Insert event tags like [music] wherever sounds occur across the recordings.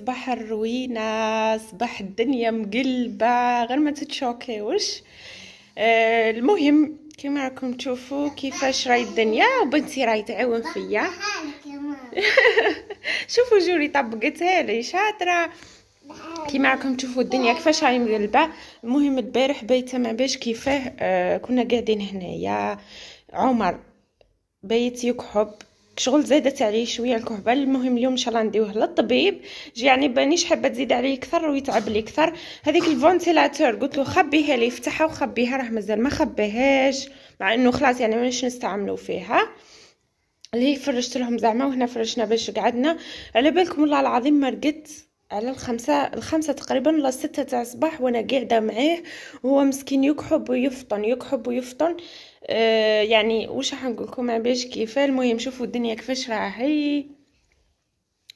صباح الروينة صباح الدنيا مقلبة غير ما تتشوكيوش. آه المهم كما راكم تشوفوا كيفاش راهي الدنيا؟ وبنتي راهي تعاون فيا. [laughs] شوفوا جوري طبقتها لي شاطرة. كيما راكم تشوفوا الدنيا كيفاش راهي مقلبة. المهم البارح بيت ما باش كيفاه. آه كنا قاعدين هنايا. عمر بيت يكحب. شغل زادت عليه شوية الكحبه المهم اليوم إن شاء الله نديوه للطبيب. جي يعني بانيش حابه تزيد عليه أكثر ويتعب لي أكثر. هذيك ال ventilateur قلت له خبيها لي فتحها وخبيها. راه مازال ما خبيهاش مع إنه خلاص يعني مانيش نستعملوا فيها. اللي فرشت لهم زعما وهنا فرشنا باش قعدنا. على بالكم والله العظيم ما رقدت على الخمسة الخمسة تقريبا ولا الستة تاع الصباح وأنا قاعدة معاه. وهو مسكين يكحب ويفطن يكحب ويفطن. آه يعني واش راح نقول لكم باش كيف المهم شوفوا الدنيا كيفاش راهي.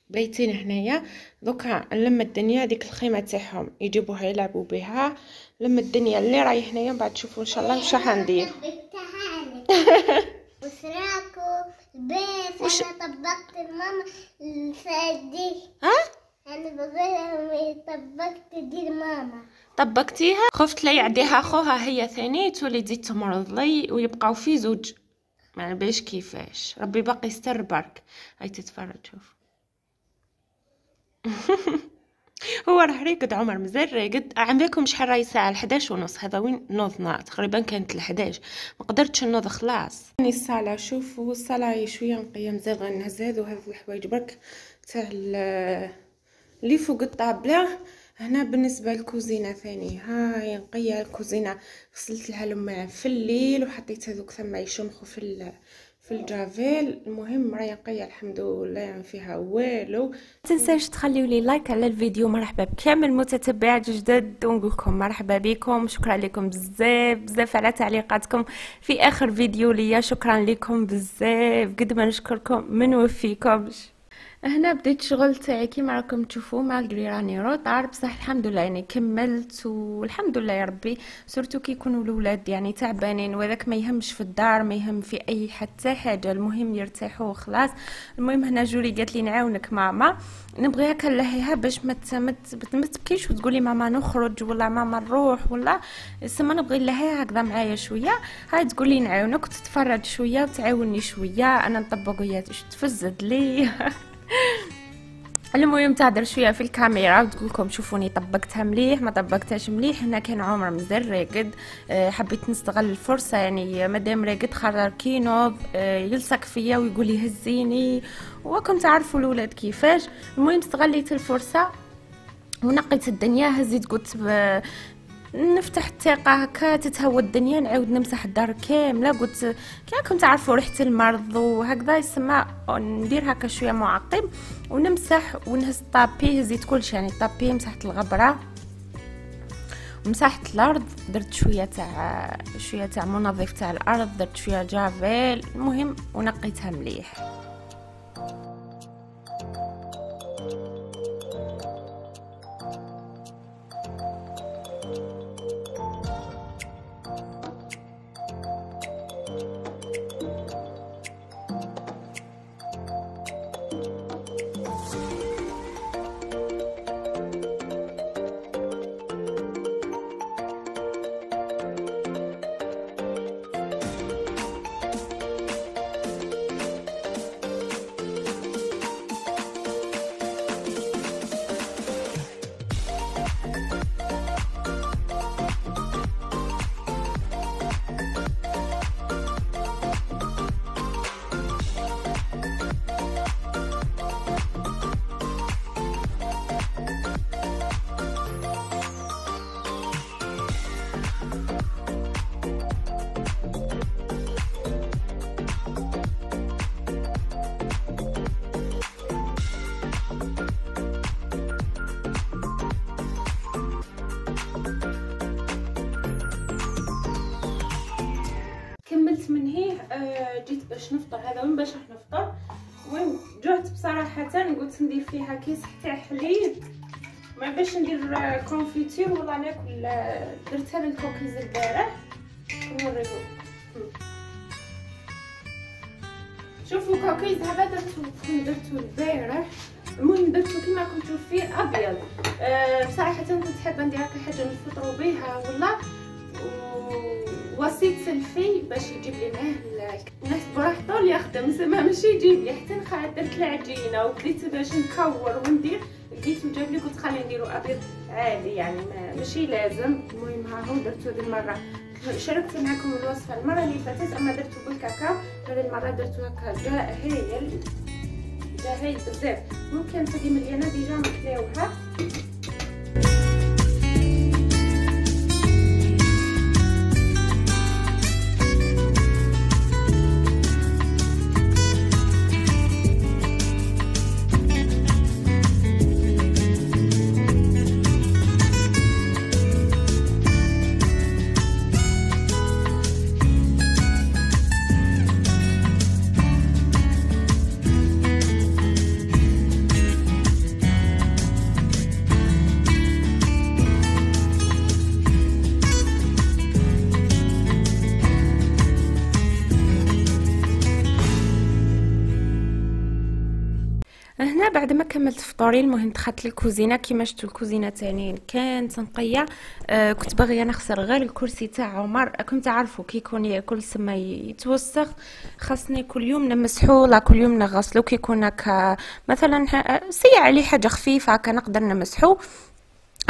بيتين هنايا. دوكا لما الدنيا ديك الخيمة تاعهم يجيبوها يلعبوا بها. لما الدنيا اللي راهي هنايا من بعد تشوفوا إن شاء الله واش راح ندير. [laughs] وش راكو البيت أنا طبقت الماما الفادي. ها؟ أنا بقولهم طبقت دي الماما طبقتيها؟ خفت لا يعديها خوها هي ثاني تولي تزيد تمرض لي ويبقاو في زوج. ما باش كيفاش. ربي باقي يستر برك. هاي تتفرج شوف. [laughs] هو راه راقد عمر مازال راقد عم بالكم شحال راهي الساعة 11 ونص. هذا وين؟ نوضنا تقريبا كانت ال 11 ما قدرتش نوض خلاص. راني الصالة شوفوا الصالة هي شوية نقية مزال غنهز هذو هذو الحوايج برك. تاع اللي فوق الطابلة هنا بالنسبة للكوزينة ثاني. هاي نقية الكوزينة. غسلت لها الماء في الليل وحطيت هذوك ثم يشمخوا في في الجافيل. المهم راهي نقية الحمد لله يعني فيها والو. تنساش تخليوا لي لايك على الفيديو. مرحبا بكامل المتتبعات جدد ونقول لكم مرحبا بكم. شكرا لكم بزاف بزاف على تعليقاتكم. في آخر فيديو ليا شكرا لكم بزاف. قد ما نشكركم ما نوفيكمش. هنا بديت الشغل تاعي كيما راكم تشوفوا malgré راني retard بصح الحمد لله يعني كملت والحمد لله يا ربي. surtout كي يكونوا الاولاد يعني تعبانين وذاك ما يهمش في الدار ما يهم في أي حتى حاجة. المهم يرتاحوا وخلاص. المهم هنا جولي قالت لي نعاونك ماما. نبغي هكا نلهيها باش ما ما تبكيش وتقولي ماما نخرج ولا ماما نروح ولا سما نبغي نلهيها هكذا معايا شوية. هاي تقولي نعاونك وتتفرج شوية وتعاوني شوية. أنا نطبق وهي تفزد لي. [laughs] [laughs] المهم تهدر شوية في الكاميرا وتقول لكم شوفوني طبقتها مليح ما طبقتهاش مليح هنا كان عمر مازال راقد آه، حبيت نستغل الفرصة يعني مادام راقد قرر كي ينوض آه، يلصق فيا ويقول لي هزيني وكم تعرفوا الاولاد كيفاش المهم استغليت الفرصة ونقيت الدنيا هزيت قلت. نفتح الثقة هكا تتهوى الدنيا نعاود نمسح الدار كاملة. قلت كي راكم تعرفوا ريحة المرض وهكذا يسمى ندير هكا شوية معقم ونمسح ونهز الطابي هزيت كلشي. يعني الطابي مسحت الغبرة مسحت الأرض درت شوية تاع شوية تاع منظف تاع الأرض درت شوية جافيل. المهم ونقيتها مليح. باش نفطر. هذا وين باش راح نفطر. المهم جعت بصراحة. قلت ندير فيها كيس تاع حليب. ما باش ندير confiture ولا ناكل آه، درتها للكوكيز البارح. نوريكم شوفوا كوكيز هذا درتو درتو البارح. المهم درتو كيما راكم تشوفوا أبيض. أه بصراحة كنت حابة ندير هكا حاجة نفطروا بها ولا وسيط سلفي باش يجيب لي معاه الناس راح طول يخدم زعما ماشي يجيب لي حتى نخا درت العجينه وبديت باش نكور وندير لقيت جاب لي قلت خلينا نديرو ابيض عادي يعني ماشي لازم المهم ها هو درتو هذه المره شاركت معكم الوصفه المره اللي فاتت اما درتو بالكاكاو هذه المره درتو هكا جا هايل جا هايل بزاف ممكن هذه مليانه ديجا مكلاوها بعد ما كملت فطوري المهم دخلت للكوزينة. كيما شفتوا الكوزينة تاعي كانت نقيه آه كنت باغية نغسل غير الكرسي تاع عمر. تعرفوا كي يكون ياكل سما يتوسخ خاصني كل يوم نمسحو ولا كل يوم نغسلو. كي يكون مثلا سيع عليه حاجة خفيفة هكا نقدر نمسحو.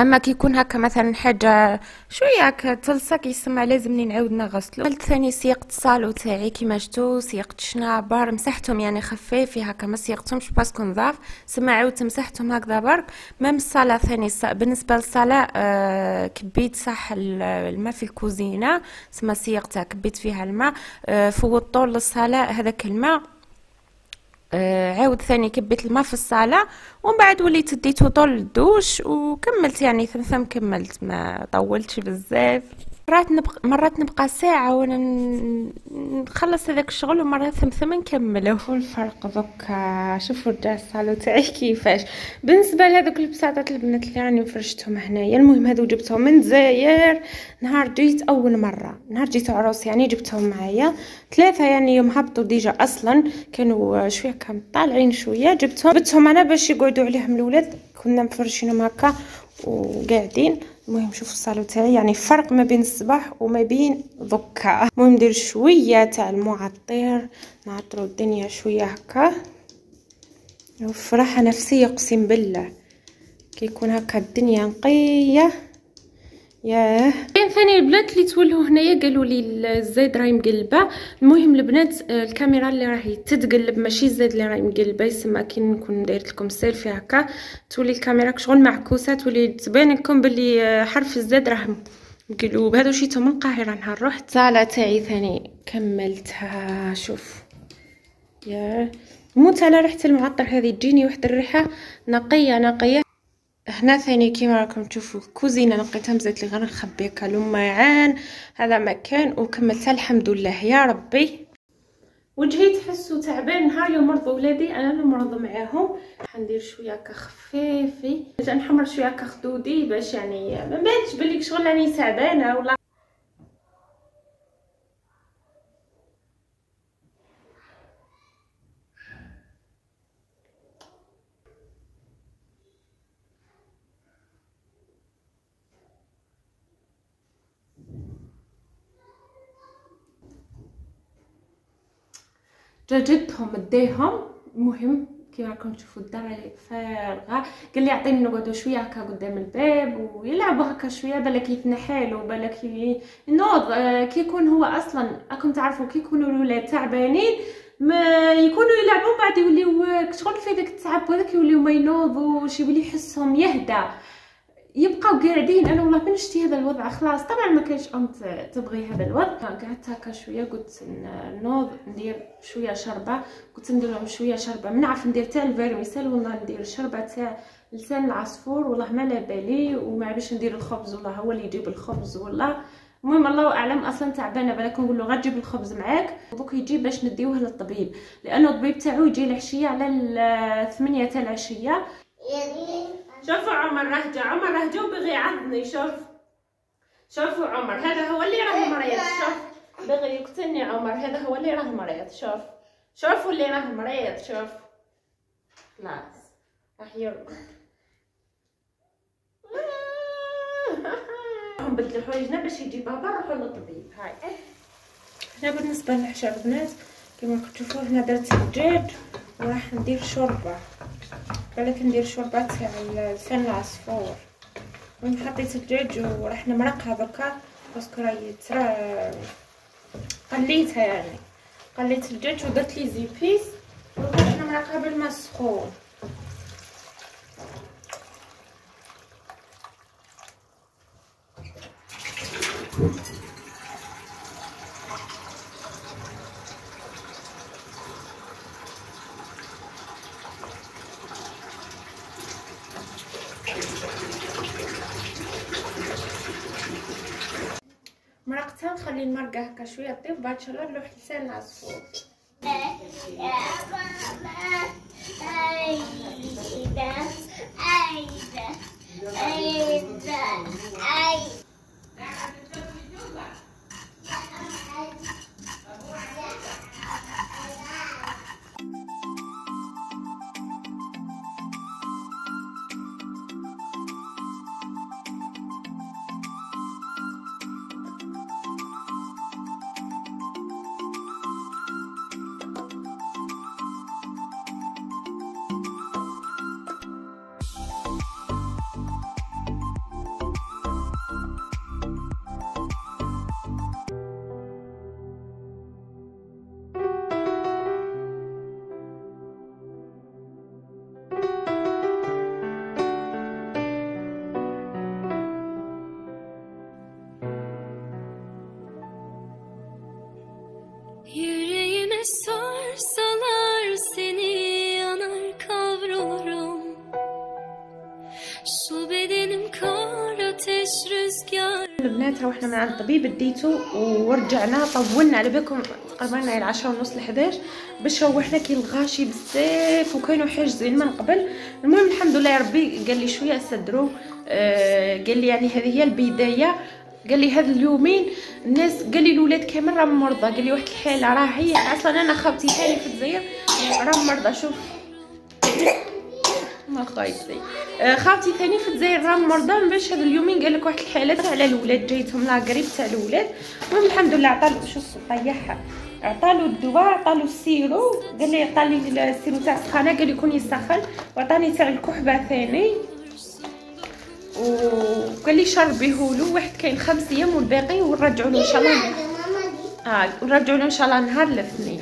أما كي يكون هكا مثلا حاجة شوية هكا تلصق يسمع لازمني نعاود نغسلو قلت ثاني سيقت الصالو تاعي كيما شتو سيقت شنابر مسحتهم يعني خفيفي هكا ما سيقتهمش parce que نظاف. سما عاودت مسحتهم هكذا برك. ميم الصاله ثاني بالنسبة للصاله آه كبيت صح الماء في الكوزينة. سما سيقتها كبيت فيها الماء. آه فوض للصاله هذاك الماء. عاود ثاني كبيت الماء في الصالة ومن بعد وليت ديتو طول الدوش وكملت يعني ثمثم كملت ما طولتش بزاف. مرات نبقى مرات نبقى ساعة وأنا نخلص هذاك الشغل ومرات ثمثم نكمله الفرق دوكا. شوفوا الصالو تاعي كيفاش بالنسبة لهذوك البساطات البنات اللي راني فرشتهم هنايا المهم هذو جبتهم من دزاير نهار جيت أول مرة. نهار جيت عروس يعني جبتهم معايا. ثلاثة يعني يوم هبطوا ديجا أصلا. كانوا شوية كانوا طالعين شوية. جبتهم جبتهم أنا باش يقعدوا عليهم الاولاد كنا مفرشينهم هكا وقاعدين. المهم شوفوا الصالو تاعي يعني فرق ما بين الصباح وما بين ضكا المهم ندير شوية تاع المعطر نعطروا الدنيا شوية هكا. وفرحه نفسية أقسم بالله. كيكون هكا الدنيا نقية. ياه كاين ثاني البنات اللي تولوا هنايا قالوا لي الزيت راهي مقلبة. المهم البنات الكاميرا اللي راهي تتقلب ماشي الزيت اللي راهي مقلبة. يسمى كي نكون دايرت لكم سيلفي هكا. تولي الكاميرا شغل معكوسة تولي تبان لكم باللي حرف الزيت راه مقلوب. هادو شيتو من القاهرة نهار رحت صاله تاعي ثاني كملتها. شوف. يا موت على ريحة المعطر هذه تجيني واحد الريحة نقية نقية. هنا ثاني كيما راكم تشوفوا الكوزينة لقيتها مزات لي غير نخبي لمعان هذا مكان وكملتها الحمد لله. يا ربي. وجهي تحسوا تعبان نهار يوم مرضوا ولادي أنا نمرض معاهم. حندير شوية هكا خفيفي باش نحمر شوية هكا خدودي باش يعني ما بانش بلي شغل راني تعبانة ولا جدهم مديهم. المهم كيما راكم تشوفوا الدار فارغة. قال لي عطيني نقعدوا شوية هكا قدام الباب ويلعبوا هكا شوية بالك يتنحالوا بالك ينوض. آه، كي يكون هو أصلا راكم تعرفوا كي يكونوا الولاد تعبانين. ما يكونوا يلعبوا بعد يوليو شغل في داك التعب هذاك يوليو ما ينوضوش يولي يحسهم يهدى. يبقاو قاعدين. أنا والله من شتي هذا الوضع؟ خلاص طبعا ما كانش ام تبغي هذا الوضع. قعدت هكا شوية قلت نوض ندير شوية شربة. قلت ندير لهم شوية شربة. ما نعرف ندير تاع الفيرميسيل والله ندير شربة تاع لسان العصفور. والله ما لا بالي وما باش ندير الخبز. والله هو اللي يجيب الخبز. والله المهم الله أعلم أصلا تعبانة. بالك نقول له الخبز معاك. دوك يجي باش نديوه للطبيب. لأنه الطبيب تاعو يجي العشية على 8 تاع العشية. شوفوا عمر رهجة. عمر رهجة وبغي يعضني شوف. شوفوا عمر. هذا هو اللي راه مريض شوف. بغي يقتلني عمر. هذا هو اللي راه مريض شوف. شوفوا اللي راه مريض شوف. خلاص. راح يرقد نبدل [laughs] حوايجنا باش يجي بابا نروحو للطبيب. هاي. هنا بالنسبة للحشا البنات كما راكم تشوفوا هنا درت الدجاج وراح ندير شوربة. قالك ندير شوربه تاع لسان العصفور. المهم حطيت الدجاج وراح نمرقها دركا parce que راهي ترى قليتها يعني. قليت الدجاج ودرت les épices وراح نمرقها بالماء السخون مرقتها نخلي المرقه هكا شوية. طيب بعد الله نروح لسان العصفور Yüreğime عند الطبيب ديتو ورجعنا طولنا على بالكم تقريبا العشرة ونص لحداش باش روحنا كي الغاشي بزاف وكانوا حاجزين من قبل. المهم الحمد لله ربي قال لي شوية استدروا آه قال لي يعني هذه هي البداية. قال لي هذا اليومين الناس قال لي الاولاد كامل راهم مرضى. قال لي واحد الحالة راه هي أصلا أنا خالتي ثاني في الجزائر راهم مرضى. شوف ما خايتي آه، خالتي ثاني في الجزائر راهم مرضى باش هذا اليومين قال لك واحد الحالات على الاولاد جايتهم لا قريب تاع الاولاد المهم الحمد لله عطالو شوف طيحها عطالو الدواء عطالو ال sirop. قال لي عطاني ال sirop تاع السخانة قال لي يكون يسخن وعطاني تاع الكحة ثاني. وقال لي شربيهولو واحد كاين خمس أيام والباقي ونرجعوا له إن شاء الله. آه ونرجعوا له إن شاء الله نهار الاثنين.